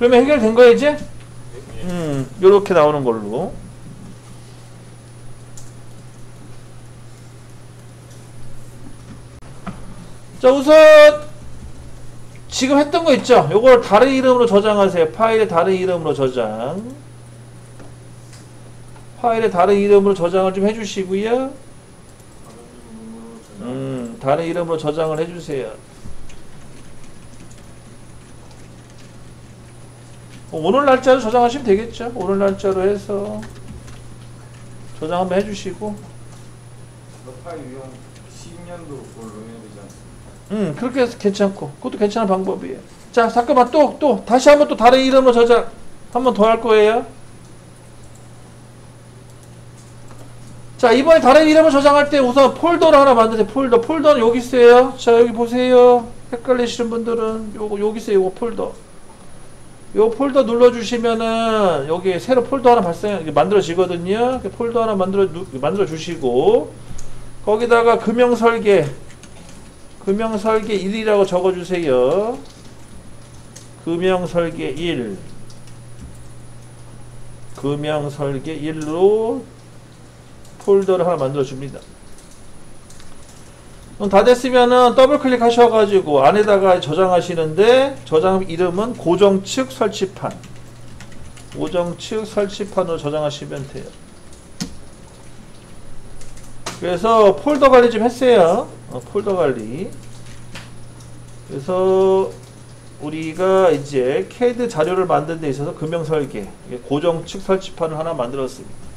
그러면 해결된 거야 이제? 음, 요렇게 나오는 걸로. 자, 우선 지금 했던 거 있죠? 요걸 다른 이름으로 저장하세요. 파일에 다른 이름으로 저장. 파일에 다른 이름으로 저장을 좀 해주시고요. 음, 다른 이름으로 저장을 해주세요. 오늘 날짜로 저장하시면 되겠죠. 오늘 날짜로 해서 저장 한번 해주시고. 그 파일 유형 10년도 그걸로 해야 되지 않습니까? 음, 그렇게 해서 괜찮고. 그것도 괜찮은 방법이에요. 자, 잠깐만 또, 또, 다시 한번 또 다른 이름으로 저장 한번 더 할 거예요. 자, 이번에 다른 이름을 저장할 때 우선 폴더를 하나 만드세요. 폴더. 폴더는 여기 있어요. 자, 여기 보세요. 헷갈리시는 분들은 요거, 여기 있어요. 요거 폴더. 요 폴더 눌러주시면은 여기 새로 폴더 하나 발생, 만들어지거든요. 그 폴더 하나 만들어, 누- 만들어 주시고 거기다가 금형 설계, 금형 설계 1이라고 적어주세요. 금형 설계 1. 금형 설계 1로 폴더를 하나 만들어 줍니다. 다 됐으면은 더블 클릭하셔가지고 안에다가 저장하시는데 저장 이름은 고정 측 설치판. 고정 측 설치판으로 저장하시면 돼요. 그래서 폴더 관리 좀 했어요. 어, 폴더 관리. 그래서 우리가 이제 CAD 자료를 만드는 데 있어서 금형 설계, 고정 측 설치판을 하나 만들었습니다.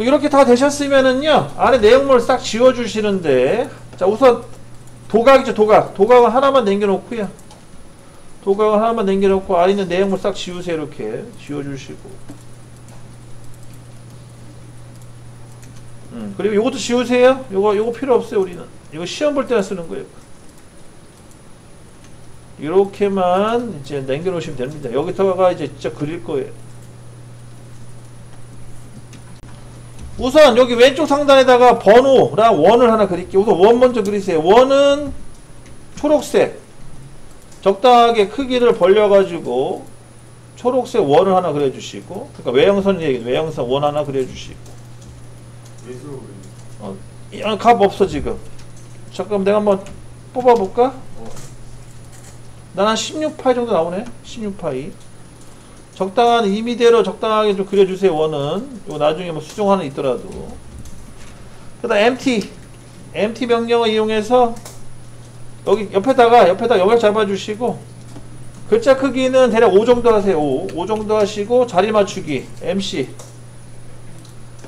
그 이렇게 다 되셨으면은요 안에 내용물을 싹 지워주시는데 자 우선 도각이죠 도각. 도각은 하나만 남겨놓고요. 도각은 하나만 남겨놓고 안에 있는 내용물 싹 지우세요 이렇게. 지워주시고. 음, 그리고 요것도 지우세요? 요거 요거 필요 없어요 우리는. 이거 시험 볼 때나 쓰는 거예요. 이렇게만 이제 남겨놓으시면 됩니다. 여기다가 이제 진짜 그릴 거예요 우선 여기 왼쪽 상단에다가 번호랑 원을 하나 그릴게요. 우선 원 먼저 그리세요. 원은 초록색. 적당하게 크기를 벌려가지고 초록색 원을 하나 그려주시고 그러니까 외형선 얘기 외형선 원 하나 그려주시고 어, 이- 아, 값 없어 지금 잠깐 내가 한번 뽑아볼까? 어, 난한 16파이 정도 나오네 16파이 적당한 임의대로 적당하게 좀 그려주세요 원은. 요 나중에 뭐 수정 하나 있더라도. 그 다음 MT MT 명령을 이용해서 여기 옆에다가 옆에다 영역 잡아주시고 글자 크기는 대략 5 정도 하세요 5, 5 정도 하시고 자리 맞추기 MC.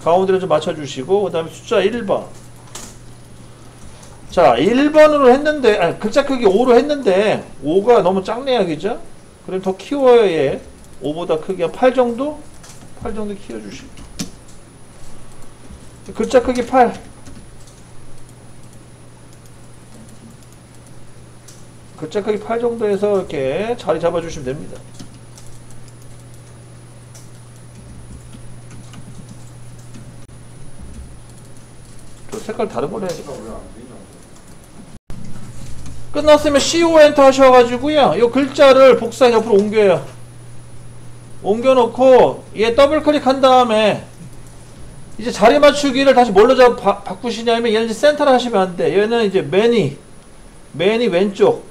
가운데를 좀 맞춰주시고 그 다음에 숫자 1번. 자 1번으로 했는데 아니, 글자 크기 5로 했는데 5가 너무 작네요 그죠? 그럼 더 키워요 얘 5보다 크기 한 8 정도? 8 정도 키워주시고 글자 크기 8 글자 크기 8 정도에서 이렇게 자리 잡아주시면 됩니다 저 색깔 다른 걸로 해야지? 끝났으면 CO 엔터 하셔가지고요. 이 글자를 복사 옆으로 옮겨요. 옮겨놓고 얘 더블 클릭한 다음에 이제 자리 맞추기를 다시 뭘로 잡, 바, 바꾸시냐면 얘는 이제 센터로 하시면 안 돼. 얘는 이제 매니 매니 왼쪽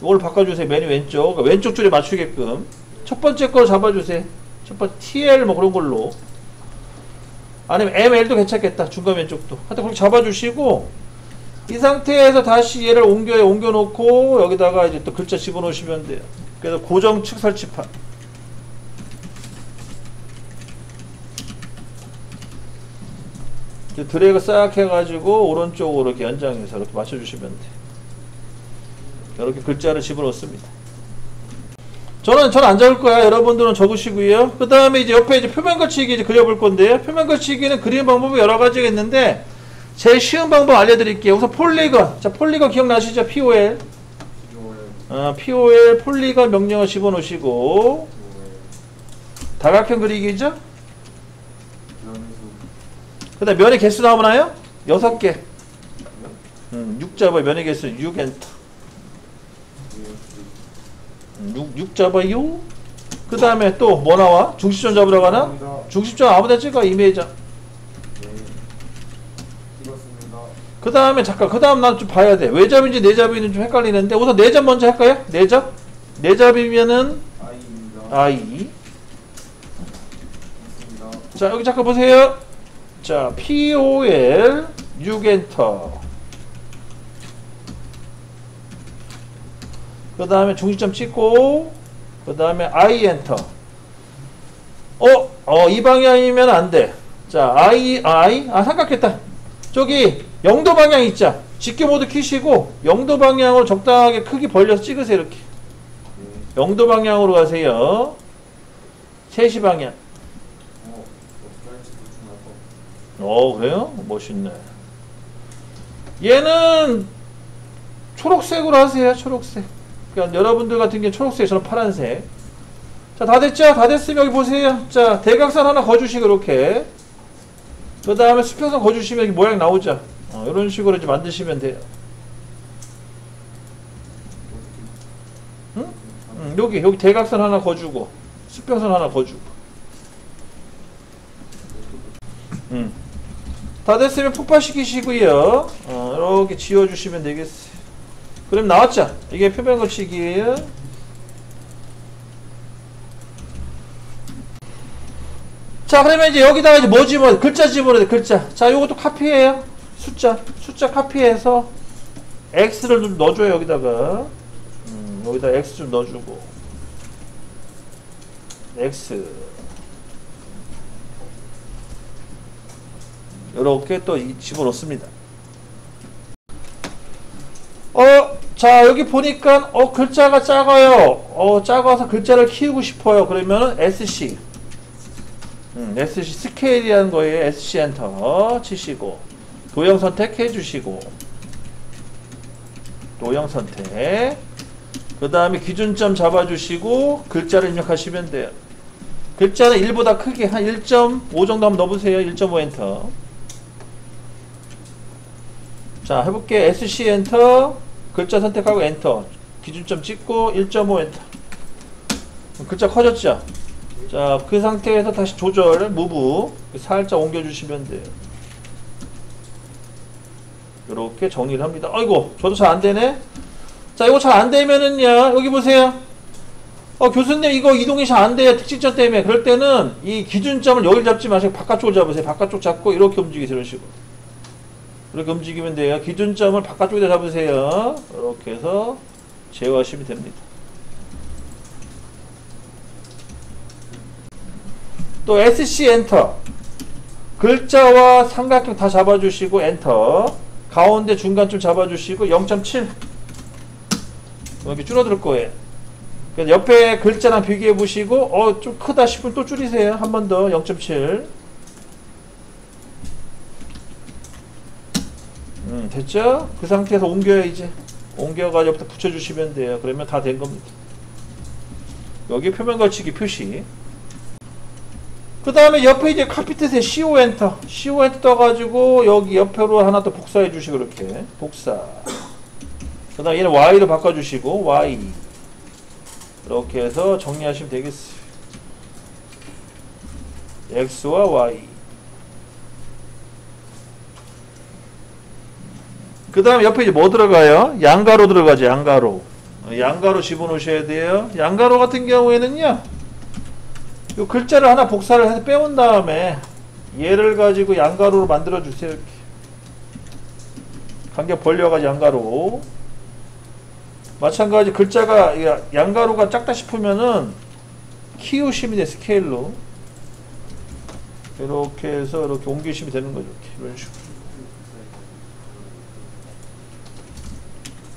이걸 바꿔주세요. 매니 왼쪽 그러니까 왼쪽 줄에 맞추게끔 첫 번째 거 잡아주세요. 첫 번째 TL 뭐 그런 걸로 아니면 ML도 괜찮겠다. 중간 왼쪽도 하여튼 그렇게 잡아주시고 이 상태에서 다시 얘를 옮겨요. 옮겨놓고 여기다가 이제 또 글자 집어넣으시면 돼요. 그래서 고정측 설치판. 이제 드래그 싹 해가지고 오른쪽으로 이렇게 연장해서 이렇게 맞춰주시면 돼요. 이렇게 글자를 집어넣습니다. 저는 저는 안 적을 거야. 여러분들은 적으시고요. 그 다음에 이제 옆에 이제 표면 거치기 이제 그려볼 건데요. 표면 거치기는 그리는 방법이 여러 가지가 있는데 제일 쉬운 방법 알려드릴게요. 우선 폴리건. 자, 폴리건 기억나시죠? POL. 요에 어, POL 폴리건 명령을 집어넣으시고 다각형 그리기죠? 그 다음 면의 개수 나오나요? 여섯 개. 음, 6 잡아요. 면의 개수 6 엔터. 예수 6, 6 잡아요. 그 다음에 또 뭐 나와? 중심점 잡으러 가나? 중심점 아무데나 찍어 이메이저. 네. 그 다음에 잠깐 그 다음 난좀 봐야 돼. 외잡인지 내잡인지 좀 헷갈리는데 우선 내잡 먼저 할까요? 내잡? 내잡이면은 아이입니다. 있습니다. 자 여기 잠깐 보세요. 자 POL 6 엔터. 그 다음에 중심점 찍고 그 다음에 I 엔터. 어, 어, 이 방향이면 안 돼. 자, I, I, 아, 삼각했다. 저기, 영도 방향 있자. 직교 모드 키시고, 영도 방향으로 적당하게 크기 벌려서 찍으세요, 이렇게. 네. 영도 방향으로 가세요. 3시 방향. 어, 어떻게 할지 대충 알 거. 어, 그래요? 멋있네. 얘는 초록색으로 하세요, 초록색. 그러니까 여러분들 같은 경우 초록색, 저는 파란색. 자, 다 됐죠? 다 됐으면 여기 보세요. 자, 대각선 하나 거주시고, 이렇게. 그 다음에 수평선 거주시면 여기 모양 나오죠? 어, 이런 식으로 이제 만드시면 돼요. 응? 음, 여기, 여기 대각선 하나 거주고, 수평선 하나 거주고. 음. 다 됐으면 폭발시키시고요. 어, 이렇게 지워주시면 되겠어요. 그럼 나왔죠? 이게 표면 거치기예요. 자, 그러면 이제 여기다가 이제 뭐 집어? 글자 집어야 돼, 글자. 자, 요것도 카피해요. 숫자. 숫자 카피해서 X를 좀 넣어줘요, 여기다가. 음, 여기다 X 좀 넣어주고. X. 이렇게 또 이- 집어넣습니다. 어, 자 여기 보니까 어 글자가 작아요. 어 작아서 글자를 키우고 싶어요. 그러면은 SC, 음, SC 스케일이라는 거에 SC 엔터 치시고 도형 선택해 주시고 도형 선택. 그 다음에 기준점 잡아주시고 글자를 입력하시면 돼요. 글자는 1보다 크게 한 1.5 정도 한번 넣어보세요. 1.5 엔터. 자 해볼게. SC enter. 글자 선택하고 엔터. 기준점 찍고 1.5 엔터. 글자 커졌죠? 자 그 상태에서 다시 조절 move 살짝 옮겨주시면 돼요. 이렇게 정리를 합니다. 아이고 저도 잘 안되네. 자 이거 잘 안되면은요 여기 보세요. 어 교수님 이거 이동이 잘 안돼요 특징점 때문에. 그럴 때는 이 기준점을 여기 잡지 마시고 바깥쪽을 잡으세요. 바깥쪽 잡고 이렇게 움직이세요 이런 식으로 이렇게 움직이면 돼요. 기준점을 바깥쪽에 잡으세요. 이렇게 해서 제어하시면 됩니다. 또 SC 엔터. 글자와 삼각형 다 잡아주시고 엔터. 가운데 중간쯤 잡아주시고 0.7 이렇게 줄어들 거예요. 그래서 옆에 글자랑 비교해 보시고 어 좀 크다 싶으면 또 줄이세요. 한 번 더 0.7 음, 됐죠? 그 상태에서 옮겨요 이제 옮겨가지고 여기다 붙여주시면 돼요. 그러면 다 된 겁니다. 여기 표면 걸치기 표시. 그 다음에 옆에 이제 카피트에 CO enter. CO enter 떠가지고 여기 옆으로 하나 더 복사해 주시고 이렇게. 복사. 그 다음 얘는 Y로 바꿔주시고 Y. 이렇게 해서 정리하시면 되겠어요. X와 Y 그 다음에 옆에 이제 뭐 들어가요? 양가로 들어가죠, 양가로. 어, 양가로 집어넣으셔야 돼요. 양가로 같은 경우에는요, 요 글자를 하나 복사를 해서 빼온 다음에 얘를 가지고 양가로로 만들어 주세요. 이렇게. 간격 벌려가지고 양가로. 마찬가지 글자가 야- 양가로가 작다 싶으면은 키우시면 돼, 스케일로. 이렇게 해서 이렇게 옮기시면 되는 거죠. 이런 식으로.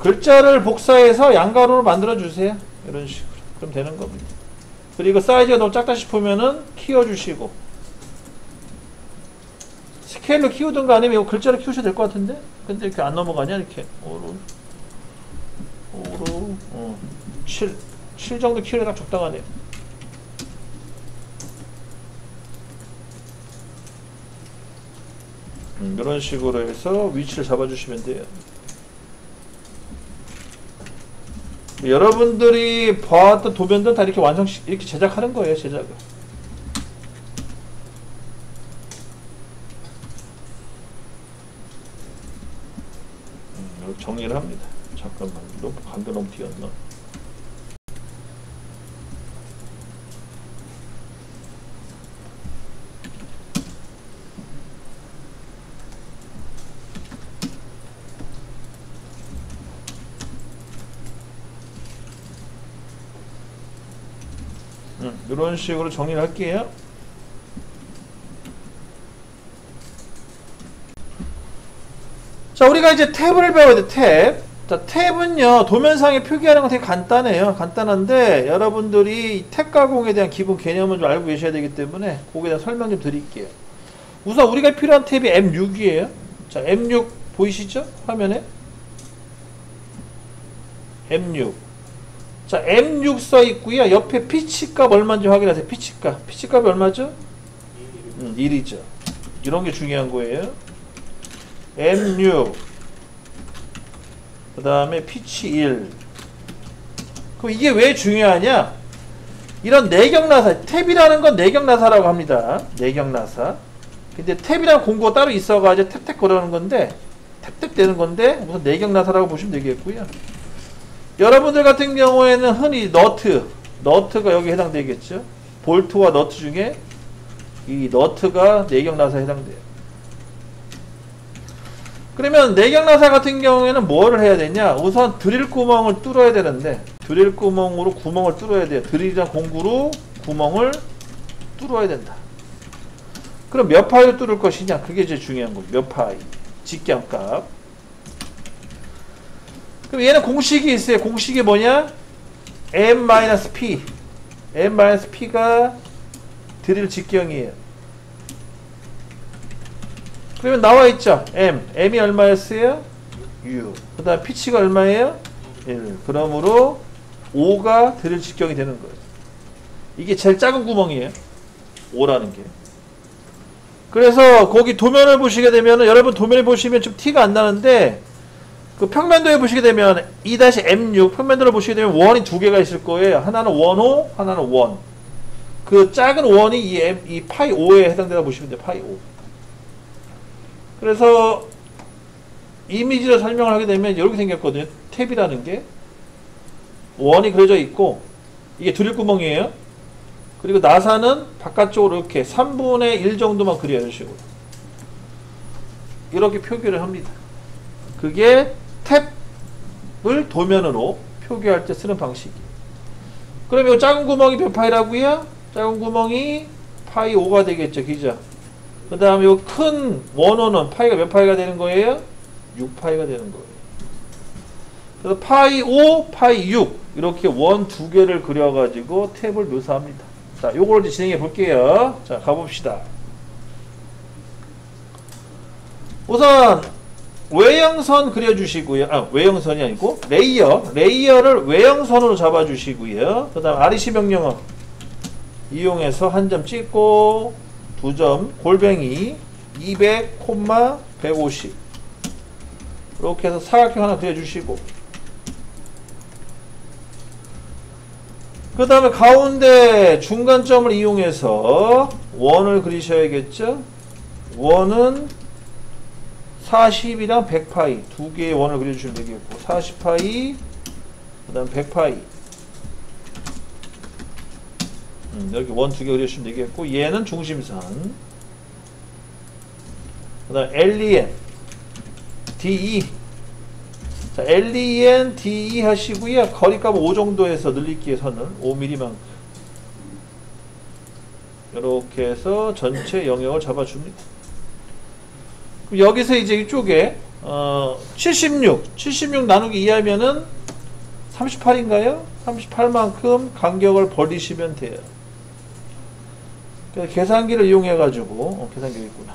글자를 복사해서 양가로로 만들어 주세요. 이런 식으로. 그럼 되는 겁니다. 그리고 사이즈가 너무 작다 싶으면은 키워 주시고 스케일로 키우든가 아니면 이거 글자를 키우셔도 될 것 같은데? 근데 이렇게 안 넘어가냐? 이렇게. 5로. 5로. 어. 7. 7 정도 키우려 딱 적당하네요. 음, 이런 식으로 해서 위치를 잡아주시면 돼요. 여러분들이 봐왔던 도면들 다 이렇게 완성 이렇게 제작하는 거예요 제작을 음, 이렇게 정리를 합니다 잠깐만 너무 간도 너무 튀었나 음, 이런 식으로 정리를 할게요. 자, 우리가 이제 탭을 배워야 돼, 탭. 자, 탭은요, 도면상에 표기하는 건 되게 간단해요. 간단한데, 여러분들이 이탭 가공에 대한 기본 개념을 좀 알고 계셔야 되기 때문에, 거기에 대한 설명 좀 드릴게요. 우선 우리가 필요한 탭이 M6이에요. 자, M6 보이시죠? 화면에? M6. 자, M6 써 있고요. 옆에 피치 값 얼마인지 확인하세요. 피치 값. 피치 값이 얼마죠? 음, 1이죠. 이런 게 중요한 거예요. M6. 그 다음에 피치 1. 그럼 이게 왜 중요하냐? 이런 내경나사, 탭이라는 건 내경나사라고 합니다. 내경나사. 근데 탭이라는 공구가 따로 있어가지고 탭탭 거려는 건데, 탭탭 되는 건데, 우선 내경나사라고 보시면 되겠고요. 여러분들 같은 경우에는 흔히 너트, 너트가 여기 해당되겠죠. 볼트와 너트 중에 이 너트가 내경나사에 해당돼요. 그러면 내경나사 같은 경우에는 뭐를 해야 되냐? 우선 드릴 구멍을 뚫어야 되는데 드릴 구멍으로 구멍을 뚫어야 돼요. 드릴이랑 공구로 구멍을 뚫어야 된다. 그럼 몇 파이로 뚫을 것이냐? 그게 제일 중요한 거죠. 몇 파이. 직경값. 그럼 얘는 공식이 있어요. 공식이 뭐냐? m-p. m-p가 드릴 직경이에요. 그러면 나와 있죠. m. m이 얼마였어요? 6. 그 다음 피치가 얼마예요? 1. 그러므로 5가 드릴 직경이 되는 거예요. 이게 제일 작은 구멍이에요. 5라는 게. 그래서 거기 도면을 보시게 되면 여러분 도면을 보시면 좀 티가 안 나는데 그 평면도에 보시게 되면 2-M6 평면도를 보시게 되면 원이 두 개가 있을 거예요. 하나는 원호, 하나는 원. 그 작은 원이 이, M, 이 파이 5에 해당되다 보시면 돼요. 파이 5. 그래서 이미지로 설명을 하게 되면 이렇게 생겼거든요. 탭이라는 게 원이 그려져 있고 이게 드릴 구멍이에요. 그리고 나사는 바깥쪽으로 이렇게 3분의 1 정도만. 이런 식으로. 이렇게 표기를 합니다. 그게 탭을 도면으로 표기할 때 쓰는 방식이. 그럼 이 작은 구멍이 몇 파이라고요? 작은 구멍이 파이 5가 되겠죠, 그죠? 그 다음에 이 큰 원호는 파이가 몇 파이가 되는 거예요? 6파이가 되는 거예요. 그래서 파이 5, 파이 6 이렇게 원 두 개를 그려가지고 탭을 묘사합니다. 자, 요걸 이제 진행해 볼게요. 자, 가봅시다. 우선 외형선 그려주시고요. 아, 외형선이 아니고 layer. layer를 외형선으로 잡아주시고요. 그 다음 REC 명령어 이용해서 한 점 찍고 두 점 골뱅이 200, 150 이렇게 해서 사각형 하나 그려주시고 그 다음에 가운데 중간점을 이용해서 원을 그리셔야겠죠. 원은 40이랑 100파이. 두 개의 원을 그려주시면 되겠고 40파이 그 다음 100파이. 음, 여기 원 두 개 그려주시면 되겠고 얘는 중심선. 그 다음 LEN DE 자 LEN DE 하시고요. 거리값 5 정도에서 선을. 5mm만큼. 이렇게 해서 전체 영역을 잡아줍니다 여기서 이제 이쪽에 어, 76, 76 나누기 2 하면은 38인가요? 38만큼 간격을 벌리시면 돼요. 계산기를 이용해 가지고 어, 계산기 있구나.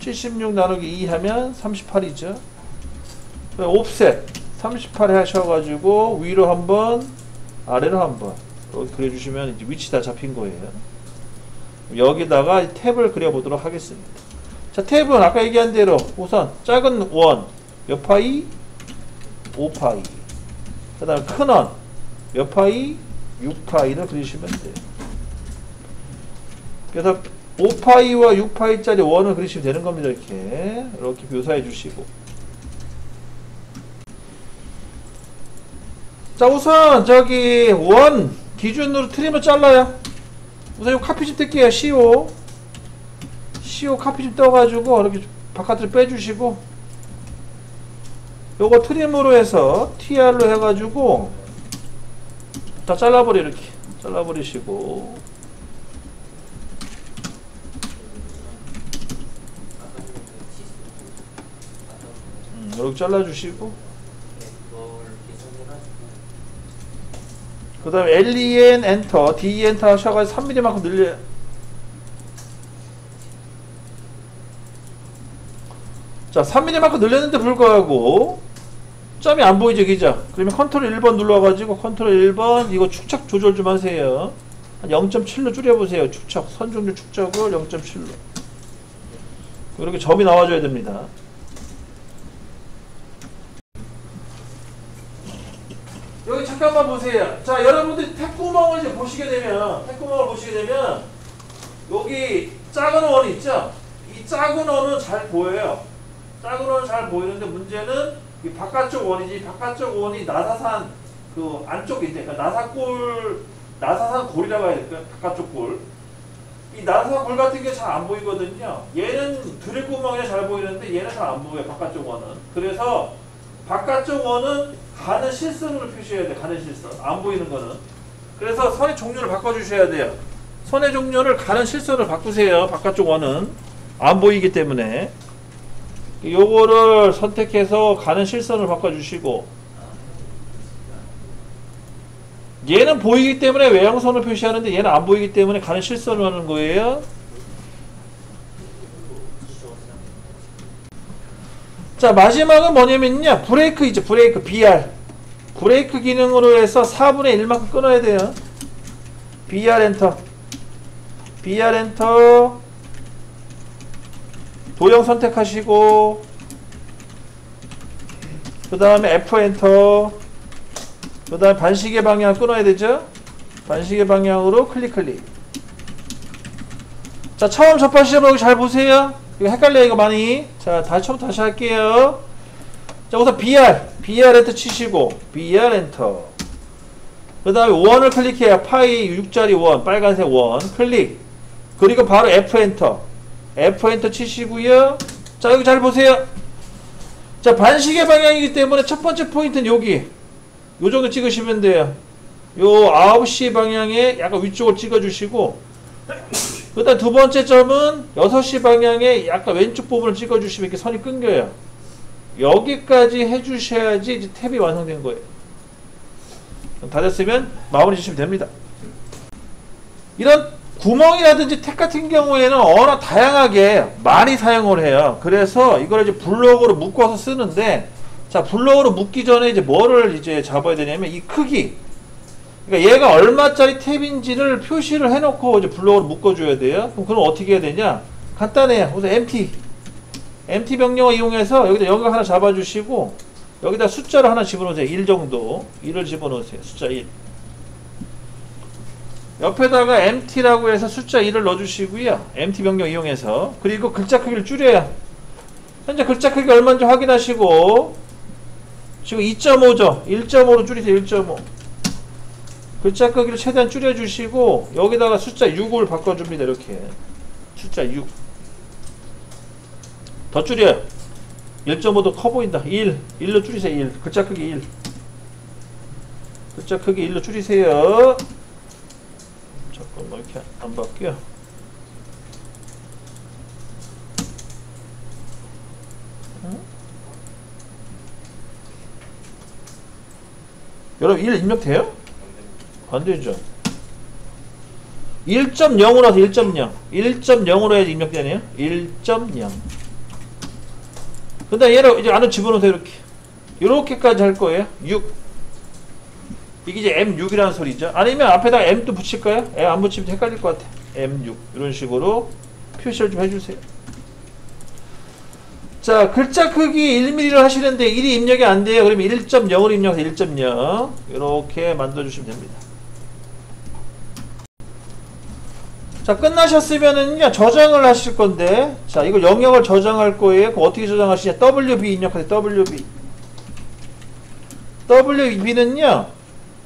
76 나누기 2 하면 38이죠. 옵셋 38에 하셔가지고 위로 한번 아래로 한번 이렇게 그려주시면 이제 위치 다 잡힌 거예요. 여기다가 탭을 그려보도록 하겠습니다. 자, 탭은 아까 얘기한 대로 우선 작은 원, 몇 파이? 5파이. 그 다음에 큰원 몇 파이? 6파이를 그리시면 돼요. 그래서 5파이와 6파이짜리 원을 그리시면 되는 겁니다. 이렇게 이렇게 묘사해 주시고 자 우선 저기 원 기준으로 트림을 잘라요. 우선 이 카피 좀 뜰게요. CO CO 카피 좀 떠가지고 이렇게 바깥으로 빼주시고 요거 트림으로 해서 TR로 해가지고 다 잘라버려 이렇게. 잘라버리시고. 음, 이렇게 잘라주시고. 그 다음에 LEN 엔터 D 엔터 하셔가지고 3mm만큼 늘려 자 3mm만큼 늘렸는데 불구하고 점이 안 보이죠 그죠? 그러면 컨트롤 1번 눌러가지고 컨트롤 1번 이거 축척 조절 좀 하세요. 한 0.7로 줄여보세요 축척. 선종류 축척을 0.7로. 이렇게 점이 나와줘야 됩니다. 여기 잠깐만 보세요. 자 여러분들이 탭구멍을 이제 보시게 되면 탭구멍을 보시게 되면 여기 작은 원이 있죠? 이 작은 원은 잘 보여요 원은 잘 보이는데 문제는 이 바깥쪽 원이지 바깥쪽 원이 나사산 그 안쪽에 있대. 그러니까 나사골 나사산 골이라고 해야 될까? 바깥쪽 골. 이 나사산 골 같은 게 잘 안 보이거든요. 얘는 드릴 구멍이 잘 보이는데 얘는 잘 안 보여요. 바깥쪽 원은. 그래서 바깥쪽 원은 가는 실선으로 표시해야 돼. 가는 실선. 안 보이는 거는. 그래서 선의 종류를 바꿔주셔야 돼요. 선의 종류를 가는 실선을 바꾸세요. 바깥쪽 원은 안 보이기 때문에. 요거를 선택해서 가는 실선을 바꿔주시고 얘는 보이기 때문에 외형선을 표시하는데 얘는 안 보이기 때문에 가는 실선을 하는 거예요. 자 마지막은 뭐냐면요. 브레이크 이제 break BR break 기능으로 해서 4분의 1만큼 끊어야 돼요. BR 엔터. BR 엔터 도형 선택하시고 그 다음에 F 엔터 그 다음에 반시계 방향 끊어야 되죠? 반시계 방향으로 클릭 클릭. 자 처음 접하시면 여기 잘 보세요. 이거 헷갈려요 이거 많이. 자 다시 처음 다시 할게요. 자 우선 BR BR 엔터 치시고 BR 엔터. 그 다음에 원을 클릭해야 파이 6짜리 원 빨간색 원 클릭. 그리고 바로 F 엔터 F 엔터 치시고요. 자 여기 잘 보세요. 자 반시계 방향이기 때문에 첫 번째 포인트는 여기 요 정도 찍으시면 돼요. 요 9시 방향에 약간 위쪽을 찍어주시고 그 다음 두 번째 점은 6시 방향에 약간 왼쪽 부분을 찍어주시면 이렇게 선이 끊겨요. 여기까지 해주셔야지 이제 탭이 완성된 거예요. 다 됐으면 마무리 주시면 됩니다. 이런 구멍이라든지 탭 같은 경우에는 워낙 다양하게 많이 사용을 해요. 그래서 이걸 이제 블록으로 묶어서 쓰는데, 자, 블록으로 묶기 전에 이제 뭐를 이제 잡아야 되냐면 이 크기. 그러니까 얘가 얼마짜리 탭인지를 표시를 해놓고 이제 블록으로 묶어줘야 돼요. 그럼 그럼 어떻게 해야 되냐? 간단해요. 우선 MT. MT 명령어 이용해서 여기다 영역 하나 잡아주시고, 여기다 숫자를 하나 집어넣으세요. 1 정도. 1을 집어넣으세요. 숫자 1. 옆에다가 MT라고 해서 숫자 1을 넣어주시고요. MT 명령 이용해서. 그리고 글자 크기를 줄여야. 현재 글자 크기 얼마인지 확인하시고, 지금 2.5죠. 1.5로 줄이세요. 1.5. 글자 크기를 최대한 줄여주시고, 여기다가 숫자 6을 바꿔줍니다. 이렇게. 숫자 6. 더 줄여요. 1.5도 커 보인다. 1. 1로 줄이세요. 1. 글자 크기 1. 글자 크기 1로 줄이세요. 잠깐만 이렇게 안 바뀌어. 응? 여러분 1 입력돼요? 안 되죠. 1.0으로 해서 1.0. 1.0으로 해야지 입력되네요. 1.0. 근데 얘를 이제 안에 집어넣으세요, 이렇게. 이렇게까지 할 거예요. 6. 이게 이제 M6이라는 소리죠. 아니면 앞에다가 M 또 붙일까요? M 안 붙이면 헷갈릴 것 같아. M6. 이런 식으로 표시를 좀 해주세요. 자, 글자 크기 1mm를 하시는데 1이 입력이 안 돼요. 그러면 1.0으로 입력해서 1.0. 이렇게 만들어주시면 됩니다. 자, 끝나셨으면은요, 저장을 하실 건데, 자, 이거 영역을 저장할 거예요. 그거 어떻게 저장하시냐? WB 입력하세요. WB. WB는요,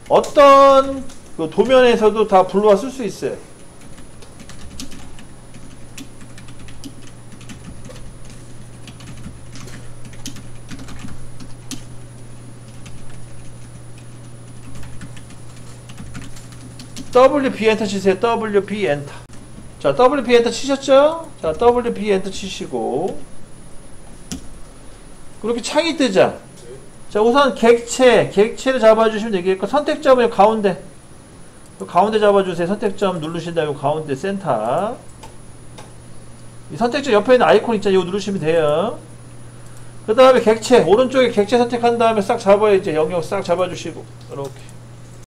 어떤 그 도면에서도 다 불러와 쓸 수 있어요. WB 엔터 치세요. WB 엔터. 자, WB 엔터 치셨죠? 자, WB 엔터 치시고 그렇게 창이 뜨죠? 자, 우선 객체, 객체를 잡아주시면 되겠고 선택점을 요 가운데 요 가운데 잡아주세요. 선택점 누르신 다음에 요 가운데 센터 이 선택점 옆에 있는 아이콘 있잖아요. 이거 누르시면 돼요. 그 다음에 객체, 오른쪽에 객체 선택한 다음에 싹 잡아야 이제 영역 싹 잡아주시고 이렇게